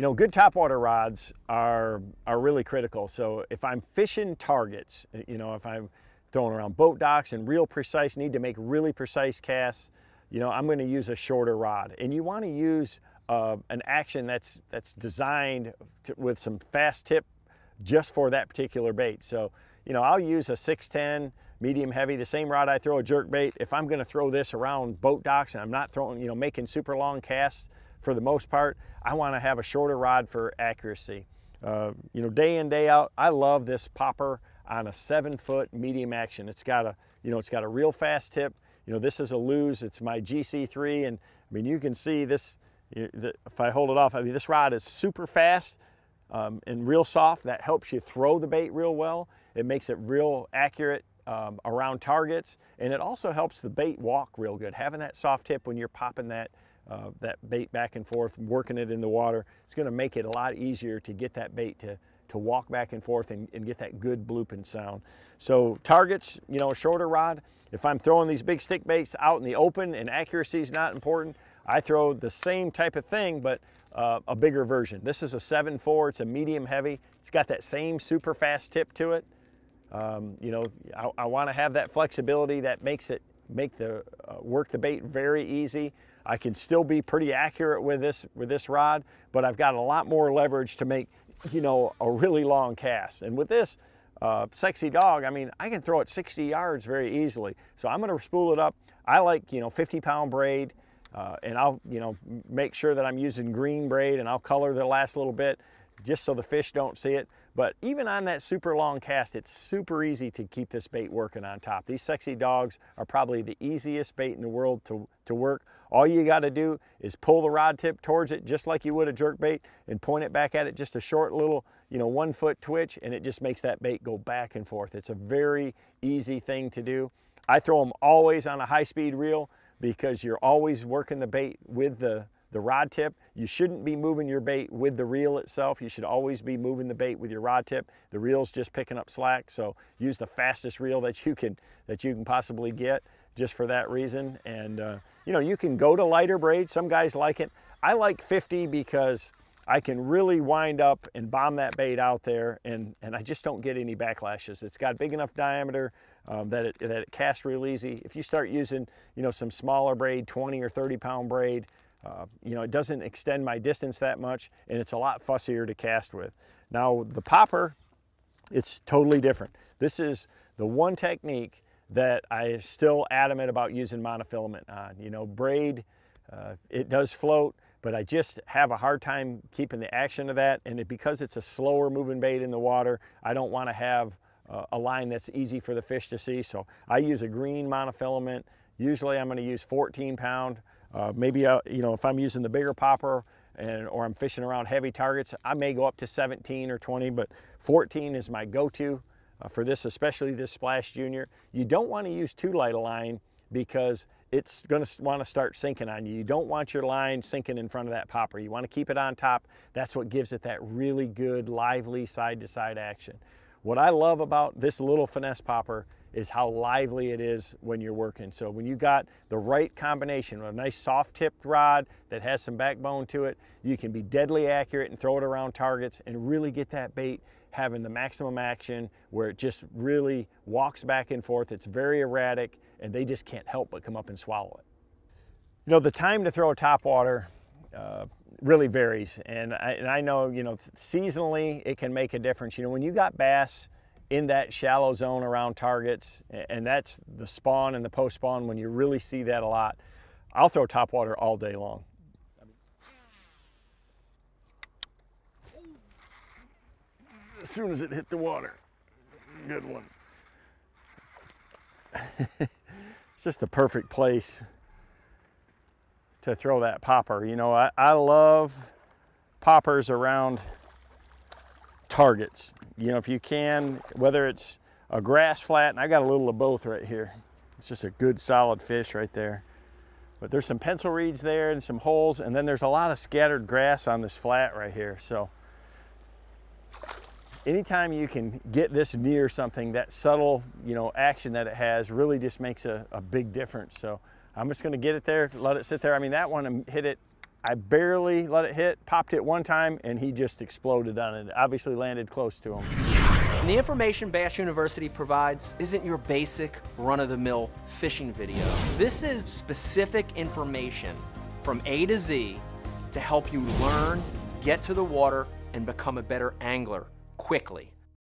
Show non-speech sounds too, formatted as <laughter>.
you know, good topwater rods are, are really critical. So if I'm fishing targets, you know, if I'm throwing around boat docks and real precise, need to make really precise casts, you know, I'm gonna use a shorter rod. And you wanna use uh, an action that's, that's designed to, with some fast tip just for that particular bait. So, you know, I'll use a 610 medium heavy, the same rod I throw a jerk bait. If I'm gonna throw this around boat docks and I'm not throwing, you know, making super long casts, for the most part. I want to have a shorter rod for accuracy. Uh, you know, day in, day out, I love this popper on a seven foot medium action. It's got a, you know, it's got a real fast tip. You know, this is a Lew's, it's my GC3. And I mean, you can see this, if I hold it off, I mean, this rod is super fast um, and real soft. That helps you throw the bait real well. It makes it real accurate um, around targets. And it also helps the bait walk real good. Having that soft tip when you're popping that uh, that bait back and forth, working it in the water. It's gonna make it a lot easier to get that bait to, to walk back and forth and, and get that good blooping sound. So targets, you know, a shorter rod. If I'm throwing these big stick baits out in the open and accuracy is not important, I throw the same type of thing, but uh, a bigger version. This is a 7.4, it's a medium heavy. It's got that same super fast tip to it. Um, you know, I, I wanna have that flexibility that makes it make the uh, work the bait very easy. I can still be pretty accurate with this with this rod, but I've got a lot more leverage to make, you know, a really long cast. And with this uh, sexy dog, I mean, I can throw it 60 yards very easily. So I'm gonna spool it up. I like, you know, 50 pound braid, uh, and I'll, you know, make sure that I'm using green braid and I'll color the last little bit just so the fish don't see it. But even on that super long cast, it's super easy to keep this bait working on top. These sexy dogs are probably the easiest bait in the world to, to work. All you gotta do is pull the rod tip towards it just like you would a jerk bait and point it back at it, just a short little, you know, one foot twitch and it just makes that bait go back and forth. It's a very easy thing to do. I throw them always on a high speed reel because you're always working the bait with the, the rod tip. You shouldn't be moving your bait with the reel itself. You should always be moving the bait with your rod tip. The reel's just picking up slack, so use the fastest reel that you can that you can possibly get just for that reason. And uh, you know, you can go to lighter braid. Some guys like it. I like 50 because I can really wind up and bomb that bait out there and, and I just don't get any backlashes. It's got big enough diameter um, that, it, that it casts real easy. If you start using, you know, some smaller braid, 20 or 30 pound braid, uh, you know, it doesn't extend my distance that much and it's a lot fussier to cast with. Now the popper, it's totally different. This is the one technique that I am still adamant about using monofilament on. You know, braid, uh, it does float, but I just have a hard time keeping the action of that. And it, because it's a slower moving bait in the water, I don't want to have uh, a line that's easy for the fish to see. So I use a green monofilament. Usually I'm going to use 14 pound. Uh, maybe, uh, you know, if I'm using the bigger popper and, or I'm fishing around heavy targets, I may go up to 17 or 20, but 14 is my go-to uh, for this, especially this Splash Junior. You don't want to use too light a line because it's going to want to start sinking on you. You don't want your line sinking in front of that popper. You want to keep it on top. That's what gives it that really good, lively side-to-side -side action. What I love about this little finesse popper is how lively it is when you're working. So when you got the right combination, a nice soft tipped rod that has some backbone to it, you can be deadly accurate and throw it around targets and really get that bait having the maximum action where it just really walks back and forth. It's very erratic and they just can't help but come up and swallow it. You know, the time to throw a topwater uh, really varies. And I, and I know, you know, seasonally it can make a difference. You know, when you got bass, in that shallow zone around targets, and that's the spawn and the post spawn when you really see that a lot. I'll throw top water all day long. As soon as it hit the water, good one. <laughs> it's just the perfect place to throw that popper. You know, I, I love poppers around targets. You know, if you can, whether it's a grass flat, and I got a little of both right here. It's just a good solid fish right there. But there's some pencil reeds there and some holes, and then there's a lot of scattered grass on this flat right here. So anytime you can get this near something, that subtle, you know, action that it has really just makes a, a big difference. So I'm just gonna get it there, let it sit there. I mean, that one um, hit it I barely let it hit, popped it one time, and he just exploded on it. Obviously landed close to him. And the information Bass University provides isn't your basic run-of-the-mill fishing video. This is specific information from A to Z to help you learn, get to the water, and become a better angler quickly.